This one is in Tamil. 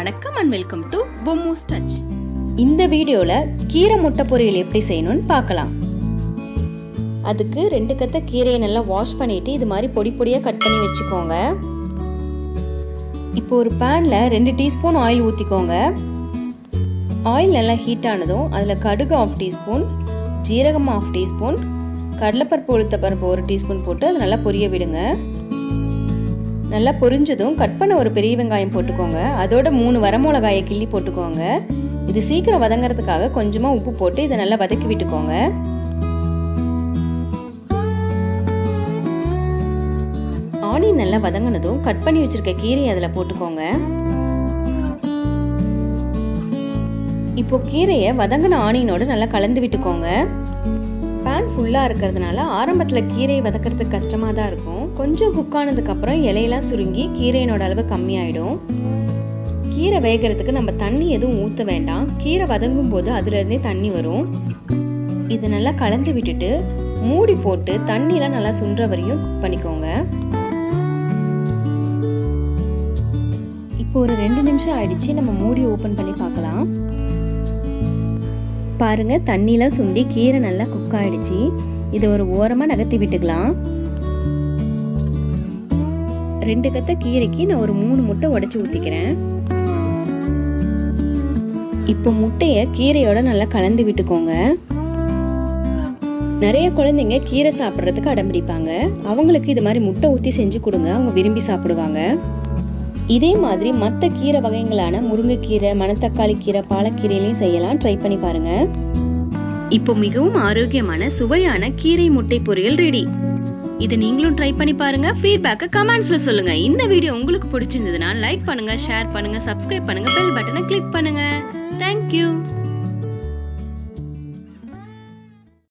வணக்கம் and welcome to Bommu's touch இந்த வீடியோவில் கீரை முட்டை பொரியல் எப்படி செய்யணும்னு பார்க்கலாம். அதுக்கு ரெண்டு கத்த கீரையை நல்லா வாஷ் பண்ணிட்டு இது மாதிரி பொடி பொடியாக கட் பண்ணி வச்சுக்கோங்க. இப்போ ஒரு பேனில் ரெண்டு டீஸ்பூன் ஆயில் ஊற்றிக்கோங்க ஆயில் நல்லா ஹீட் ஆனதும் அதில் கடுகு ஆஃப் டீஸ்பூன் ஜீரகம் ஆஃப் டீஸ்பூன் கடலைப்பருப்பு உளுத்த பருப்பு ஒரு டீஸ்பூன் போட்டு அது நல்லா பொரிய விடுங்க. நல்லா பொரிஞ்சதும் கட் பண்ண ஒரு பெரிய வெங்காயம் போட்டுக்கோங்க. அதோட மூணு வரமிளகாயை கிள்ளி போட்டுக்கோங்க. இது சீக்கிரம் வதங்கிறதுக்காக கொஞ்சமாக உப்பு போட்டு இதை நல்லா வதக்கி விட்டுக்கோங்க. ஆனியன் நல்லா வதங்கினதும் கட் பண்ணி வச்சிருக்க கீரையை அதில் போட்டுக்கோங்க. இப்போ கீரையை வதங்கின ஆனியனோடு நல்லா கலந்து விட்டுக்கோங்க. பேன் ஃபுல்லாக இருக்கிறதுனால ஆரம்பத்தில் கீரையை வதக்கிறதுக்கு கஷ்டமாக தான் இருக்கும். கொஞ்சம் குக் ஆனதுக்கப்புறம் இலையெல்லாம் சுருங்கி கீரையினோட அளவு கம்மியாயிடும். கீரை வேகிறதுக்கு நம்ம தண்ணி எதுவும் ஊற்ற வேண்டாம். கீரை வதங்கும் போது அதுலேருந்தே தண்ணி வரும். இது நல்லா கலந்து விட்டுட்டு மூடி போட்டு தண்ணியெலாம் நல்லா சுன்ற வரையும் குக் பண்ணிக்கோங்க. இப்போ ஒரு ரெண்டு நிமிஷம் ஆயிடுச்சு. நம்ம மூடி ஓப்பன் பண்ணி பார்க்கலாம். பாருங்க தண்ணியெலாம் சுண்டி கீரை நல்லா குக் ஆயிடுச்சு. இதை ஒரு ஓரமாக நகர்த்தி விட்டுக்கலாம். ரெண்டு கத்த கீரைக்கு நான் ஒரு மூணு முட்டை உடச்சி ஊற்றிக்கிறேன் இப்போ முட்டையை கீரையோட நல்லா கலந்து விட்டுக்கோங்க. நிறைய குழந்தைங்க கீரை சாப்பிட்றதுக்கு அடம்பிடிப்பாங்க அவங்களுக்கு இது மாதிரி முட்டை ஊற்றி செஞ்சு கொடுங்க. அவங்க விரும்பி சாப்பிடுவாங்க. இதே மாதிரி மற்ற கீரை வகைகளான முருங்கைக்கீரை மணத்தக்காளி கீரை பாலக்கீரையிலையும் செய்யலாம். ட்ரை பண்ணி பாருங்க. இப்போ மிகவும் ஆரோக்கியமான சுவையான கீரை முட்டை பொரியல் ரெடி இது நீங்களும் ட்ரை பண்ணி பாருங்க. ஃபீட்பேக்கை கமெண்ட்ஸ்ல சொல்லுங்க. இந்த வீடியோ உங்களுக்கு பிடிச்சிருந்ததுன்னா லைக் பண்ணுங்க ஷேர் பண்ணுங்க சப்ஸ்கிரைப் பண்ணுங்க பெல் பட்டனை கிளிக் பண்ணுங்க. தேங்க்யூ